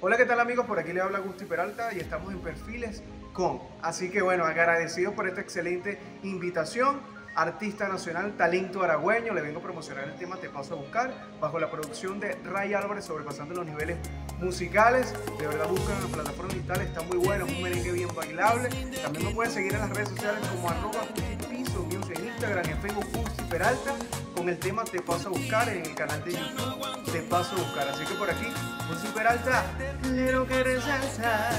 Hola, ¿qué tal amigos? Por aquí le habla Gusti Peralta y estamos en Perfiles con. Así que bueno, agradecido por esta excelente invitación. Artista nacional, talento aragüeño, le vengo a promocionar el tema Te Paso a Buscar, bajo la producción de Ray Álvarez, sobrepasando los niveles musicales. De verdad, buscan en la plataforma digital, está muy bueno, es un merengue bien bailable. También me pueden seguir en las redes sociales como arroba Piso, en Instagram, en Facebook, Gusti Peralta, con el tema Te Paso a Buscar en el canal de YouTube Te Paso a Buscar. Así que por aquí, Gusti Peralta, quiero querer salsa.